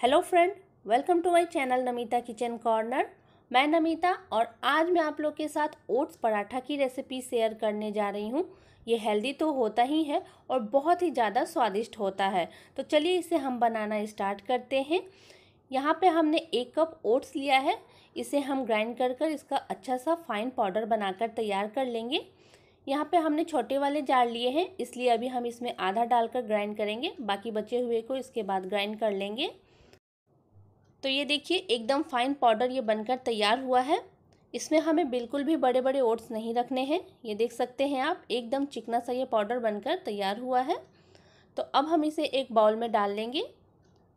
Hello friend, welcome to my channel Namita kitchen corner. मैं नमिता और आज मैं आप लोग के साथ ओट्स पराठा की रेसिपी शेयर करने जा रही हूँ। ये हेल्दी तो होता ही है और बहुत ही ज़्यादा स्वादिष्ट होता है। तो चलिए इसे हम बनाना स्टार्ट करते हैं। यहाँ पे हमने एक कप ओट्स लिया है। इसे हम ग्राइंड कर कर इसका अच्छा सा फाइन पाउडर बनाकर तैयार कर लेंगे। यहाँ पे हमने छोटे वाले जार लिए हैं, इसलिए अभी हम इसमें आधा डालकर ग्राइंड करेंगे। बाकी बचे हुए को इसके बाद ग्राइंड कर लेंगे। तो ये देखिए, एकदम फाइन पाउडर ये बनकर तैयार हुआ है। इसमें हमें बिल्कुल भी बड़े बड़े ओट्स नहीं रखने हैं। ये देख सकते हैं आप, एकदम चिकना सा ये पाउडर बनकर तैयार हुआ है। तो अब हम इसे एक बाउल में डाल लेंगे,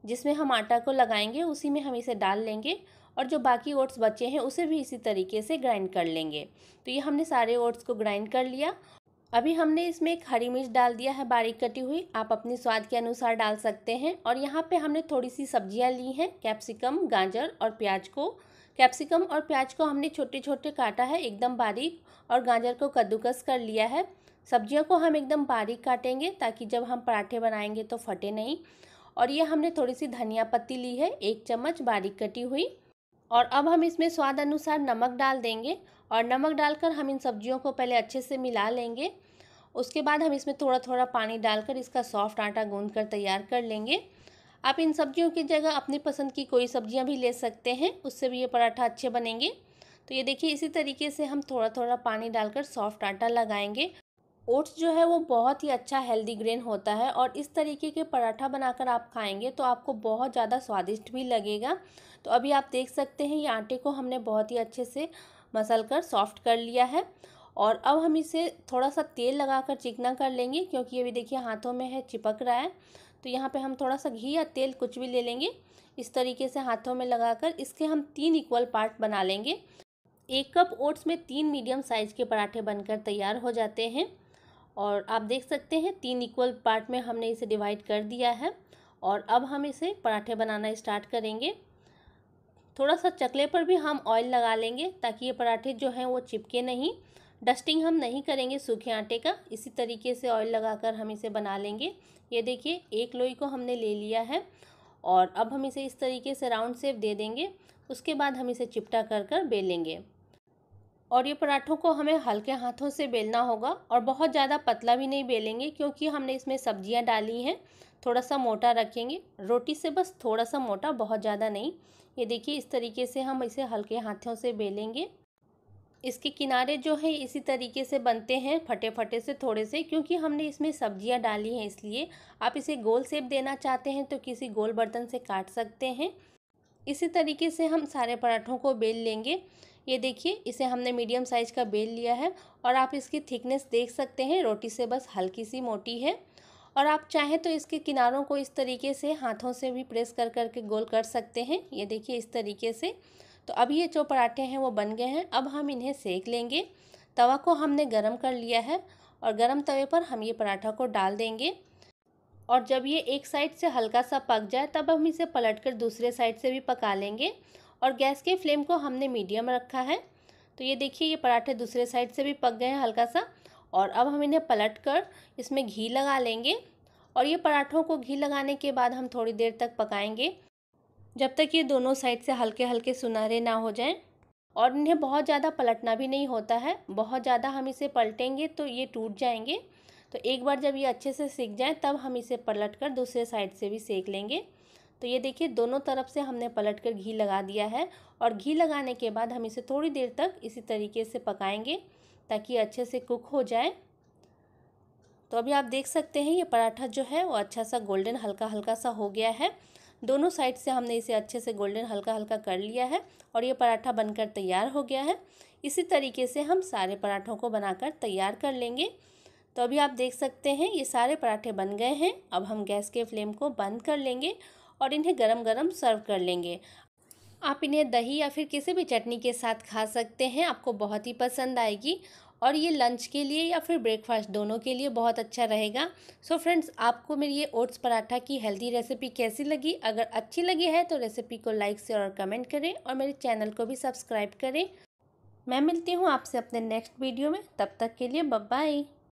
जिसमें हम आटा को लगाएँगे, उसी में हम इसे डाल लेंगे और जो बाकी ओट्स बचे हैं, उसे भी इसी तरीके से ग्राइंड कर लेंगे। तो ये हमने सारे ओट्स को ग्राइंड कर लिया अभी हमने इसमें एक हरी मिर्च डाल दिया है बारीक कटी हुई। आप अपने स्वाद के अनुसार डाल सकते हैं। और यहाँ पे हमने थोड़ी सी सब्ज़ियाँ ली हैं, कैप्सिकम, गाजर और प्याज को। कैप्सिकम और प्याज को हमने छोटे छोटे काटा है, एकदम बारीक, और गाजर को कद्दूकस कर लिया है। सब्जियों को हम एकदम बारीक काटेंगे ताकि जब हम पराठे बनाएँगे तो फटे नहीं। और ये हमने थोड़ी सी धनिया पत्ती ली है, एक चम्मच बारीक कटी हुई। और अब हम इसमें स्वाद अनुसार नमक डाल देंगे और नमक डालकर हम इन सब्जियों को पहले अच्छे से मिला लेंगे। उसके बाद हम इसमें थोड़ा थोड़ा पानी डालकर इसका सॉफ्ट आटा गूंद कर तैयार कर लेंगे। आप इन सब्जियों की जगह अपनी पसंद की कोई सब्ज़ियाँ भी ले सकते हैं, उससे भी ये पराठा अच्छे बनेंगे। तो ये देखिए, इसी तरीके से हम थोड़ा थोड़ा पानी डालकर सॉफ्ट आटा लगाएँगे। ओट्स जो है वो बहुत ही अच्छा हेल्दी ग्रेन होता है और इस तरीके के पराठा बनाकर आप खाएँगे तो आपको बहुत ज़्यादा स्वादिष्ट भी लगेगा। तो अभी आप देख सकते हैं, ये आटे को हमने बहुत ही अच्छे से मसल कर सॉफ्ट कर लिया है और अब हम इसे थोड़ा सा तेल लगाकर चिकना कर लेंगे क्योंकि अभी देखिए हाथों में है, चिपक रहा है। तो यहाँ पे हम थोड़ा सा घी या तेल कुछ भी ले लेंगे, इस तरीके से हाथों में लगाकर इसके हम तीन इक्वल पार्ट बना लेंगे। एक कप ओट्स में तीन मीडियम साइज़ के पराठे बनकर तैयार हो जाते हैं। और आप देख सकते हैं तीन इक्वल पार्ट में हमने इसे डिवाइड कर दिया है और अब हम इसे पराठे बनाना स्टार्ट करेंगे। थोड़ा सा चकले पर भी हम ऑयल लगा लेंगे ताकि ये पराठे जो हैं वो चिपके नहीं। डस्टिंग हम नहीं करेंगे सूखे आटे का, इसी तरीके से ऑयल लगाकर हम इसे बना लेंगे। ये देखिए, एक लोई को हमने ले लिया है और अब हम इसे इस तरीके से राउंड शेप दे देंगे। उसके बाद हम इसे चिपटा कर कर बेलेंगे। और ये पराठों को हमें हल्के हाथों से बेलना होगा और बहुत ज़्यादा पतला भी नहीं बेलेंगे क्योंकि हमने इसमें सब्ज़ियाँ डाली हैं, थोड़ा सा मोटा रखेंगे। रोटी से बस थोड़ा सा मोटा, बहुत ज़्यादा नहीं। ये देखिए, इस तरीके से हम इसे हल्के हाथों से बेलेंगे। इसके किनारे जो है, इसी तरीके से बनते हैं फटे फटे से, थोड़े से, क्योंकि हमने इसमें सब्ज़ियाँ डाली हैं, इसलिए। आप इसे गोल सेप देना चाहते हैं तो किसी गोल बर्तन से काट सकते हैं। इसी तरीके से हम सारे पराठों को बेल लेंगे। ये देखिए, इसे हमने मीडियम साइज़ का बेल लिया है और आप इसकी थिकनेस देख सकते हैं। रोटी से बस हल्की सी मोटी है और आप चाहें तो इसके किनारों को इस तरीके से हाथों से भी प्रेस कर कर के गोल कर सकते हैं। ये देखिए, इस तरीके से। तो अब ये जो पराठे हैं, वो बन गए हैं। अब हम इन्हें सेक लेंगे। तवा को हमने गरम कर लिया है और गरम तवे पर हम ये पराठा को डाल देंगे और जब ये एक साइड से हल्का सा पक जाए, तब हम इसे पलट कर दूसरे साइड से भी पका लेंगे और गैस के फ्लेम को हमने मीडियम रखा है। तो ये देखिए, ये पराठे दूसरे साइड से भी पक गए हैं हल्का सा। और अब हम इन्हें पलट कर इसमें घी लगा लेंगे और ये पराठों को घी लगाने के बाद हम थोड़ी देर तक पकाएँगे, जब तक ये दोनों साइड से हल्के हल्के सुनहरे ना हो जाएँ। और इन्हें बहुत ज़्यादा पलटना भी नहीं होता है, बहुत ज़्यादा हम इसे पलटेंगे तो ये टूट जाएँगे। तो एक बार जब ये अच्छे से सीख जाए, तब हम इसे पलट कर दूसरे साइड से भी सेक लेंगे। तो ये देखिए, दोनों तरफ़ से हमने पलट कर घी लगा दिया है और घी लगाने के बाद हम इसे थोड़ी देर तक इसी तरीके से पकाएँगे ताकि अच्छे से कुक हो जाए। तो अभी आप देख सकते हैं, ये पराठा जो है वो अच्छा सा गोल्डन हल्का हल्का सा हो गया है। दोनों साइड से हमने इसे अच्छे से गोल्डन हल्का हल्का कर लिया है और ये पराठा बनकर तैयार हो गया है। इसी तरीके से हम सारे पराठों को बनाकर तैयार कर लेंगे। तो अभी आप देख सकते हैं, ये सारे पराठे बन गए हैं। अब हम गैस के फ्लेम को बंद कर लेंगे और इन्हें गरम गरम सर्व कर लेंगे। आप इन्हें दही या फिर किसी भी चटनी के साथ खा सकते हैं, आपको बहुत ही पसंद आएगी। और ये लंच के लिए या फिर ब्रेकफास्ट दोनों के लिए बहुत अच्छा रहेगा। सो so फ्रेंड्स आपको मेरी ये ओट्स पराठा की हेल्दी रेसिपी कैसी लगी? अगर अच्छी लगी है तो रेसिपी को लाइक से और कमेंट करें और मेरे चैनल को भी सब्सक्राइब करें। मैं मिलती हूँ आपसे अपने नेक्स्ट वीडियो में। तब तक के लिए बाय